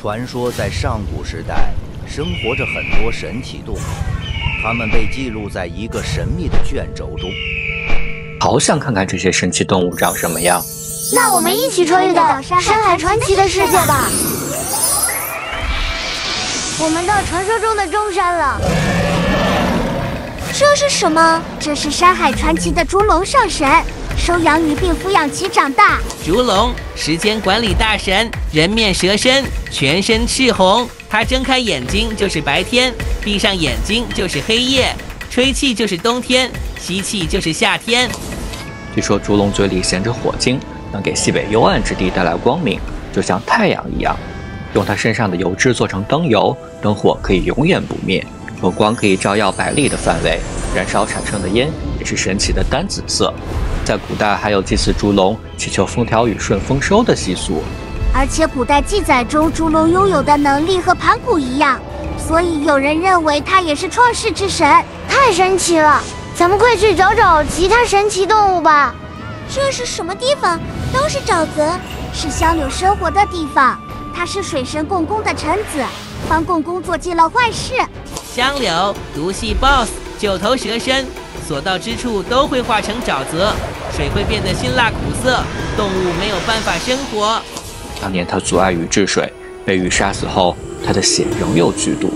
传说在上古时代，生活着很多神奇动物，它们被记录在一个神秘的卷轴中。好想看看这些神奇动物长什么样。那我们一起穿越到山海传奇的世界吧。我们到传说中的中山了。这是什么？这是山海传奇的烛龙上神，收养你并抚养其长大。烛龙，时间管理大神，人面蛇身，全身赤红。他睁开眼睛就是白天，闭上眼睛就是黑夜，吹气就是冬天，吸气就是夏天。据说烛龙嘴里衔着火晶，能给西北幽暗之地带来光明，就像太阳一样。用它身上的油脂做成灯油，灯火可以永远不灭。有光可以照耀百里的范围，燃烧产生的烟也是神奇的单紫色。在古代还有祭祀烛龙、祈求风调雨顺、丰收的习俗。而且古代记载中，烛龙拥有的能力和盘古一样，所以有人认为它也是创世之神。太神奇了！咱们快去找找其他神奇动物吧。这是什么地方？都是沼泽，是香柳生活的地方。它是水神共工的臣子，帮共工做尽了坏事。香柳毒系 BOSS，九头蛇身，所到之处都会化成沼泽，水会变得辛辣苦涩，动物没有办法生活。当年他阻碍禹治水，被禹杀死后，他的血仍有剧毒，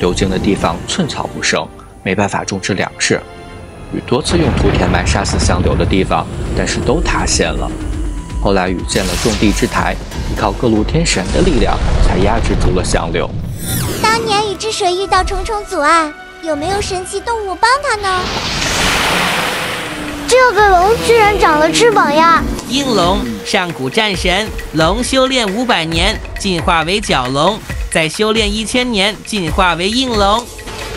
流经的地方寸草不生，没办法种植粮食。禹多次用土填埋杀死相柳的地方，但是都塌陷了。后来禹建了种地之台，依靠各路天神的力量，才压制住了相柳。当年禹治水遇到重重阻碍，有没有神奇动物帮他呢？这个龙居然长了翅膀呀！应龙，上古战神，龙修炼五百年，进化为角龙，再修炼一千年，进化为应龙。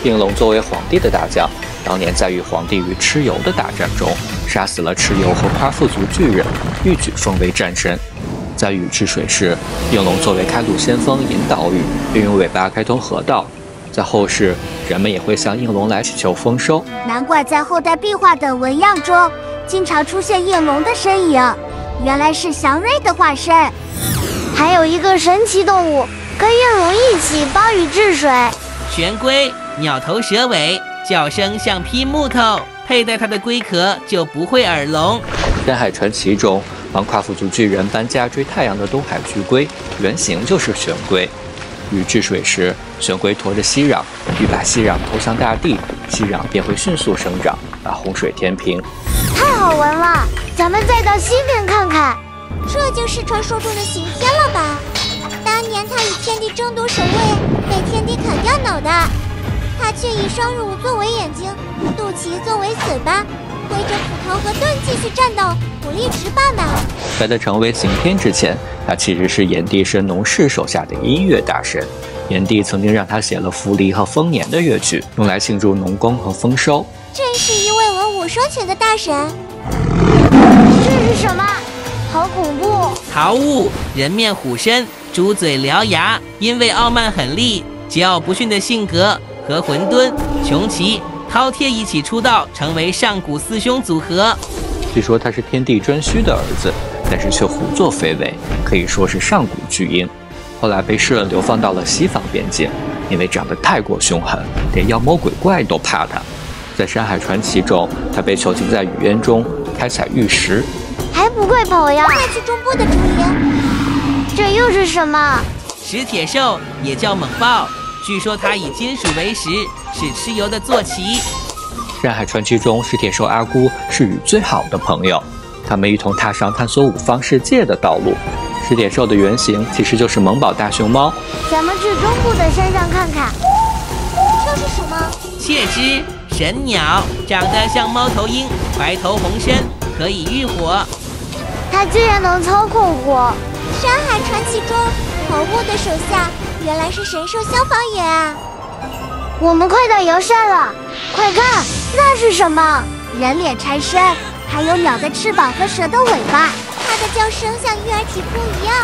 应龙作为皇帝的大将。当年在与皇帝与蚩尤的大战中，杀死了蚩尤和夸父族巨人，一举封为战神。在禹治水时，应龙作为开路先锋，引导禹，并用尾巴开通河道。在后世，人们也会向应龙来祈求丰收。难怪在后代壁画等纹样中，经常出现应龙的身影，原来是祥瑞的化身。还有一个神奇动物，跟应龙一起帮禹治水。玄龟，鸟头蛇尾。叫声像劈木头，佩戴它的龟壳就不会耳聋。山海传奇中，帮夸父族巨人搬家追太阳的东海巨龟，原型就是玄龟。禹治水时，玄龟驮着息壤，欲把息壤投向大地，息壤便会迅速生长，把洪水填平。太好闻了，咱们再到西边看看。这就是传说中的刑天了吧？当年他与天帝争夺神位，被天帝砍掉脑袋。他却以双乳作为眼睛，肚脐作为嘴巴，挥着斧头和盾继续战斗，武力值爆满。在他成为刑天之前，他其实是炎帝神农氏手下的音乐大神。炎帝曾经让他写了扶犁和丰年的乐曲，用来庆祝农耕和丰收。真是一位文武双全的大神。这是什么？好恐怖！桃物，人面虎身，猪嘴獠牙，因为傲慢狠戾、桀骜不驯的性格。和混沌、穷奇、饕餮一起出道，成为上古四凶组合。据说他是天帝颛顼的儿子，但是却胡作非为，可以说是上古巨婴。后来被世人流放到了西方边境，因为长得太过凶狠，连妖魔鬼怪都怕他。在《山海传奇》中，他被囚禁在雨渊中，开采玉石，还不快跑呀！快去中部的竹林。这又是什么？石铁兽也叫猛豹。据说它以金属为食，是蚩尤的坐骑。山海传奇中，石铁兽阿姑是禹最好的朋友，他们一同踏上探索五方世界的道路。石铁兽的原型其实就是萌宝大熊猫。咱们去中部的山上看看。这是什么？切之神鸟，长得像猫头鹰，白头红身，可以御火。它居然能操控火！山海传奇中，猴物的手下。原来是神兽消防员啊！我们快到瑶山了，快看，那是什么？人脸缠身，还有鸟的翅膀和蛇的尾巴。它的叫声像育儿啼哭一样。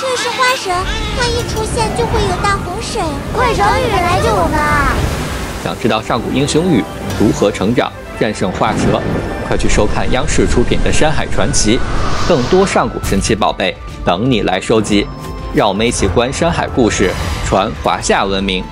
这是花蛇，它一出现就会有大洪水。快找雨来救我们啊！想知道上古英雄雨如何成长、战胜化蛇？快去收看央视出品的《山海传奇》，更多上古神奇宝贝等你来收集。让我们一起观山海故事，传华夏文明。